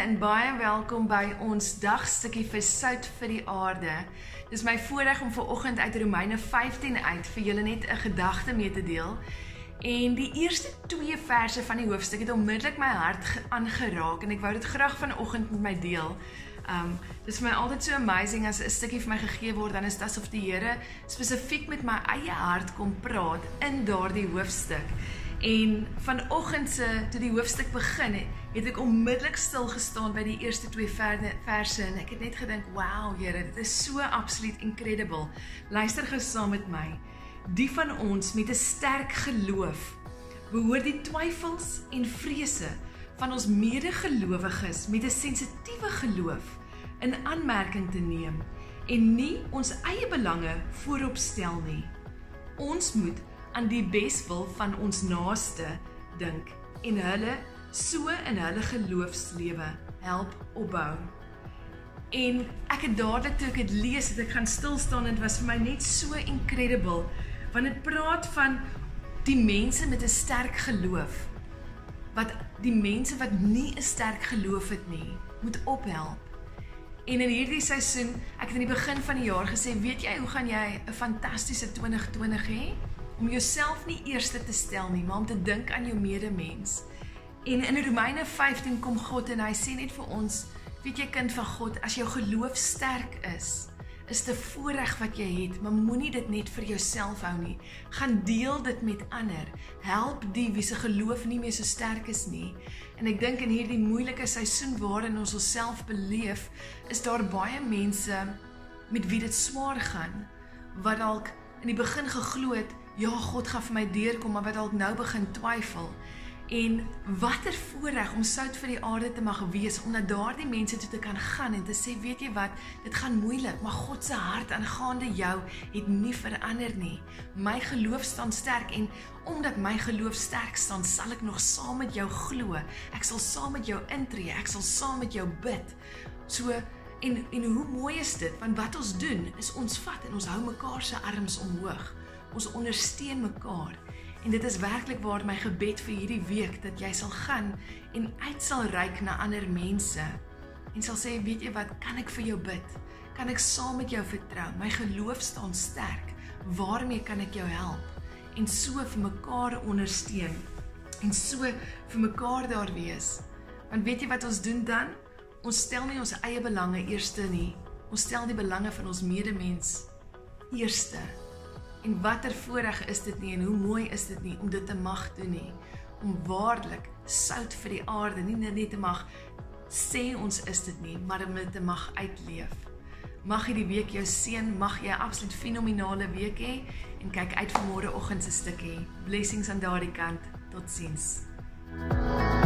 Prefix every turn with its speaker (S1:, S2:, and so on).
S1: en baie welkom by ons dagstukkie vir sout vir die aarde. Dis my voorreg om ver oggend uit Romeine 15 uit vir julle net 'n gedagte mee te deel. En die eerste twee verse van die hoofstuk het onmiddellik my hart aangeraak en ek wou dit graag vanoggend met my deel. Um dis vir my altyd so amazing as 'n stukkie vir my gegee word dan is dit asof die Here spesifiek met my eie hart kom praat in daardie hoofstuk. En vanoggend se toe die hoofstuk begin het, het ek onmiddellik stil gestaan by die eerste twee verse en ek het net gedink, "Wow, Here, dit is so absoluut incredible." Luister gou saam met my. Die van ons met 'n sterk geloof behoort die twyfels en vrese van ons medegelowiges met 'n sensitiewe geloof in aanmerking te neem en nie ons eie belange voorop stel nie. Ons moet aan die beswil van ons naaste dink en hulle so in hulle geloofslewe help opbou. En ek het dadelik toe ek dit lees, het ek gaan stil staan en dit was vir my net so incredible want dit praat van die mense met 'n sterk geloof wat die mense wat nie 'n sterk geloof het nie, moet ophelp. En in hierdie seisoen, ek het in die begin van die jaar gesê, weet jy hoe gaan jy 'n fantastiese 2020 hê? Om jouself nie eerste te stel nie, maar om te dink aan jou medemens. En in Romeine 15 kom God en hy sê net vir ons, weet jy kind van God, as jou geloof sterk is, is dit 'n voorreg wat jy het, maar moenie dit net vir jouself hou nie. Gaan deel dit met ander. Help die wie se geloof nie meer so sterk is nie. En ek dink in hierdie moeilike seisoen waarin ons onsself beleef, is daar baie mense met wie dit swaar gaan wat dalk in die begin geglo het ja, God gaan vir my deurkom, maar wat dalk nou begin twyfel. En watter voorreg om sout vir die aarde te mag wees om na daardie mense toe te kan gaan en te sê, weet jy wat, dit gaan moeilik, maar God se hart aangaande jou het nie verander nie. My geloof staan sterk en omdat my geloof sterk staan, sal ek nog saam met jou glo. Ek sal saam met jou intree, ek sal saam met jou bid. So en en hoe mooi is dit want wat ons doen is ons vat en ons hou mekaar se arms omhoog ons ondersteun mekaar. En dit is werklik waar my gebed vir hierdie week dat jy sal gaan en uit sal reik na ander mense en sal sê, weet jy wat, kan ek vir jou bid? Kan ek saam met jou vertrou? My geloof staan sterk. Waarmee kan ek jou help? En so vir mekaar ondersteun en so vir mekaar daar wees. Want weet jy wat ons doen dan? Ons stel nie ons eie belange eerste nie. Ons stel die belange van ons medemens eerste. En watter voorreg is dit nie en hoe mooi is dit nie om dit te mag doen nie om waarlik sout vir die aarde nie net te mag sê ons is dit nie maar om dit te mag uitleef. Mag hierdie week jou seën, mag jy 'n absoluut fenominale week hê en kyk uit vir môre oggend se stukkie. Blessings aan daardie kant. Totsiens. thank you